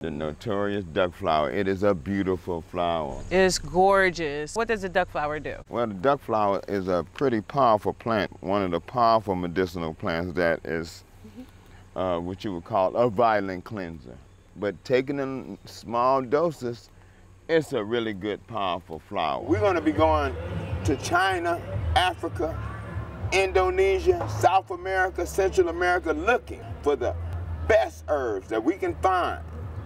The notorious duck flower. It is a beautiful flower. It's gorgeous. What does the duck flower do? Well, the duck flower is a pretty powerful plant, one of the powerful medicinal plants that is mm-hmm. uh, what you would call a violent cleanser. But taken in small doses, it's a really good, powerful flower. We're going to be going to China, Africa, Indonesia, South America, Central America, looking for the best herbs that we can find